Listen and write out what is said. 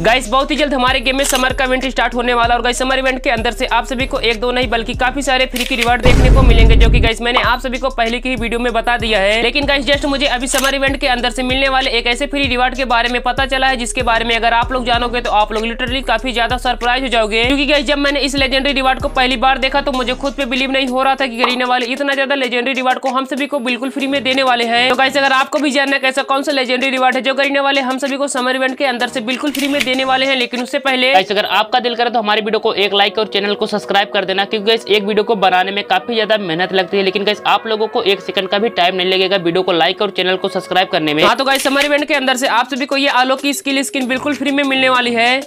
Guys बहुत ही जल्द हमारे गेम में समर का इवेंट स्टार्ट होने वाला और गाइस समर इवेंट के अंदर से आप सभी को एक दो नहीं, बल्कि काफ़ी सारे फ्री की रिवार्ड देखने को मिलेंगे, जो कि गाइस मैंने आप सभी को पहले की ही वीडियो में बता दिया है। लेकिन गाइस जस्ट मुझे अभी समर इवेंट के अंदर से मिलने वाले एक ऐसे फ्री रिवार्ड के बारे में पता चला है, जिसके बारे में अगर आप लोग जानोगे तो आप लोग लिटरली काफ़ी ज़्यादा सरप्राइज़ हो जाओगे। क्योंकि गाइस जब मैंने इस लेजेंडरी रिवार्ड को पहली बार देखा तो मुझे खुद पे बिलीव नहीं हो रहा था कि गरीने वाले इतना ज़्यादा लेजेंडरी रिवार्ड को हम सभी को बिल्कुल फ्री में देने वाले हैं। तो गाइस अगर आपको भी जानना कैसा कौन सा लेजेंडरी रिवार्ड है, जो गरीने वाले हम सभी को समर इवेंट के अंदर से बिल्कुल फ्री में देने वाले हैं लेकिन उससे पहले अगर आपका दिल करे तो हमारे वीडियो को एक लाइक और चैनल को सब्सक्राइब कर देना क्योंकि एक वीडियो को बनाने में काफ़ी ज़्यादा मेहनत लगती है लेकिन गैस आप लोगों को एक सेकंड का भी टाइम नहीं लगेगा वीडियो को लाइक और चैनल को सब्सक्राइब करने में। हाँ तो गाइस समर इवेंट के अंदर से आप सभी को ये आलोक की स्किल स्किन बिल्कुल फ्री में मिलने वाली है।